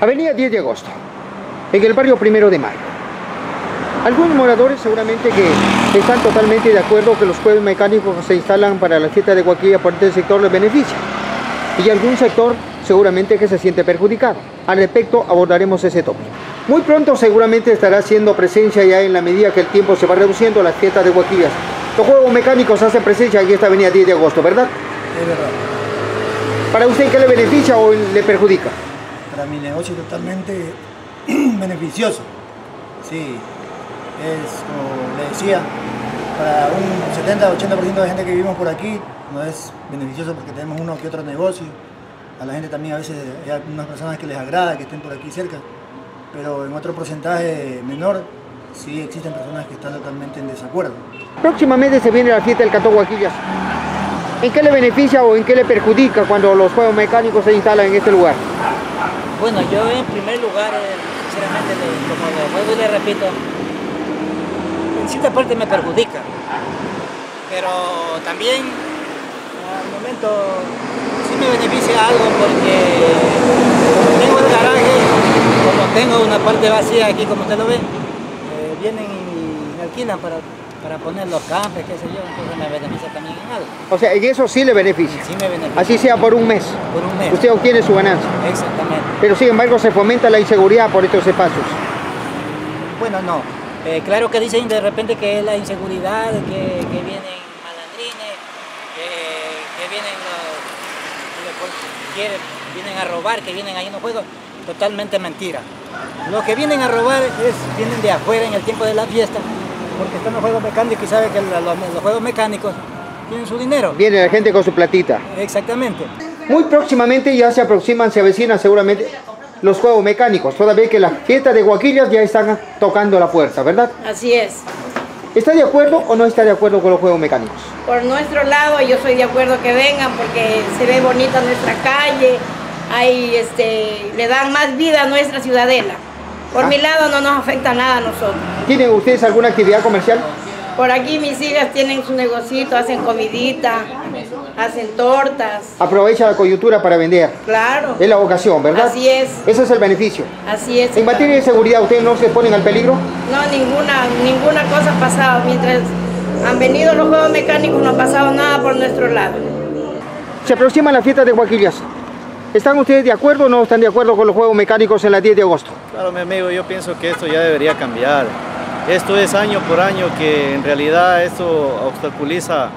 Avenida 10 de agosto, en el barrio Primero de Mayo. Algunos moradores seguramente que están totalmente de acuerdo que los juegos mecánicos que se instalan para la fiesta de Guaquilla por este sector les beneficia. Y algún sector seguramente que se siente perjudicado. Al respecto abordaremos ese tópico. Muy pronto seguramente estará haciendo presencia ya en la medida que el tiempo se va reduciendo las fiestas de Guaquillas. Los juegos mecánicos hacen presencia en esta avenida 10 de agosto, ¿verdad? Es verdad. ¿Para usted qué le beneficia o le perjudica? Para mi negocio totalmente beneficioso. Sí, es como le decía, para un 70-80% de gente que vivimos por aquí, no es beneficioso porque tenemos uno que otro negocio. A la gente también a veces hay algunas personas que les agrada que estén por aquí cerca, pero en otro porcentaje menor sí existen personas que están totalmente en desacuerdo. Próximamente se viene la fiesta del Cantón Guaquillas. ¿En qué le beneficia o en qué le perjudica cuando los juegos mecánicos se instalan en este lugar? Bueno, yo en primer lugar, eh, sinceramente, como le vuelvo y le repito, en cierta parte me perjudica. Pero también al momento sí me beneficia algo porque tengo el garaje, como tengo una parte vacía aquí como usted lo ve, eh, vienen y me alquilan para, para poner los campes, qué sé yo, entonces me beneficia también en algo. O sea, en eso sí le beneficia. Sí me beneficia. Así sea por un mes. por un mes. Usted obtiene su ganancia. Exactamente. Pero sin embargo se fomenta la inseguridad por estos espacios. Bueno, no. Eh, claro que dicen de repente que es la inseguridad, que, que vienen malandrines, que, que vienen los, que quieren- vienen a robar, que vienen ahí en los juegos. Totalmente mentira. Los que vienen a robar es, vienen de afuera en el tiempo de la fiesta, porque están los juegos mecánicos y saben que los, los juegos mecánicos tienen su dinero. Viene la gente con su platita. Exactamente. Muy próximamente ya se aproximan, se avecinan seguramente los juegos mecánicos, toda vez que las fiestas de Guaquillas ya están tocando la puerta, ¿verdad? Así es. ¿Está de acuerdo o no está de acuerdo con los juegos mecánicos? Por nuestro lado, yo soy de acuerdo que vengan porque se ve bonita nuestra calle, hay, este, le dan más vida a nuestra ciudadela. Por Ah. mi lado no nos afecta nada a nosotros. ¿Tienen ustedes alguna actividad comercial? Por aquí mis hijas tienen su negocito, hacen comidita, hacen tortas, Aprovecha la coyuntura para vender. claro. Es la vocación, ¿verdad? Así es, Ese es el beneficio. así es. En materia de seguridad, ¿ustedes no se ponen al peligro? No, ninguna, ninguna cosa ha pasado. Mientras han venido los juegos mecánicos no ha pasado nada por nuestro lado. Se aproxima la fiesta de Guaquillas. ¿Están ustedes de acuerdo o no están de acuerdo con los juegos mecánicos en la 10 de agosto? Claro, mi amigo, yo pienso que esto ya debería cambiar. Esto es año por año que en realidad esto obstaculiza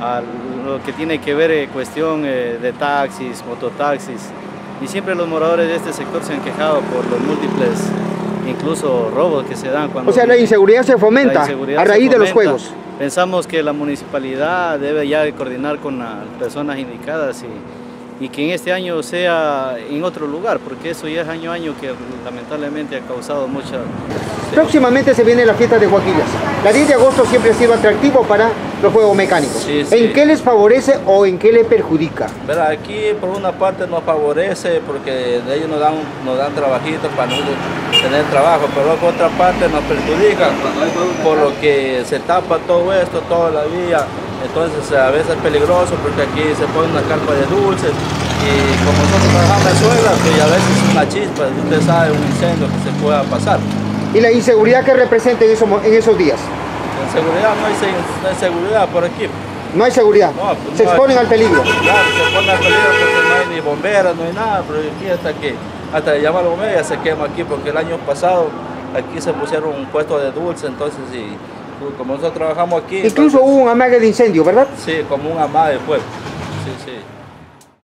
a lo que tiene que ver eh, cuestión eh, de taxis, mototaxis. Y siempre los moradores de este sector se han quejado por los múltiples, incluso robos que se dan cuando... O sea, la inseguridad se fomenta inseguridad a raíz de los juegos. Pensamos que la municipalidad debe ya coordinar con las personas indicadas y, y que en este año sea en otro lugar, porque eso ya es año a año que lamentablemente ha causado mucha... Próximamente se viene la fiesta de Guaquillas. La 10 de agosto siempre ha sido atractivo para los juegos mecánicos. Sí, sí. ¿En qué les favorece o en qué les perjudica? Pero aquí por una parte nos favorece porque de ellos nos dan, nos dan trabajitos para nosotros tener trabajo, pero por otra parte nos perjudica por lo que se tapa todo esto, toda la vía. Entonces a veces es peligroso porque aquí se pone una carpa de dulces y como nosotros trabajamos en suela, pues a veces una chispa, usted sabe, un incendio que se pueda pasar. Y la inseguridad que representa en, esos mo- en esos días. En seguridad no hay, no hay seguridad por aquí. No hay seguridad. No, pues se no hay- exponen al peligro. Claro, se pone al peligro porque no hay ni bomberos, no hay nada, pero aquí hasta que hasta llamar a los bomberos se quema aquí, porque el año pasado aquí se pusieron un puesto de dulce, entonces y pues, como nosotros trabajamos aquí, Incluso entonces, hubo un amague de incendio, ¿verdad? sí, como un amado de fuego. Sí, sí.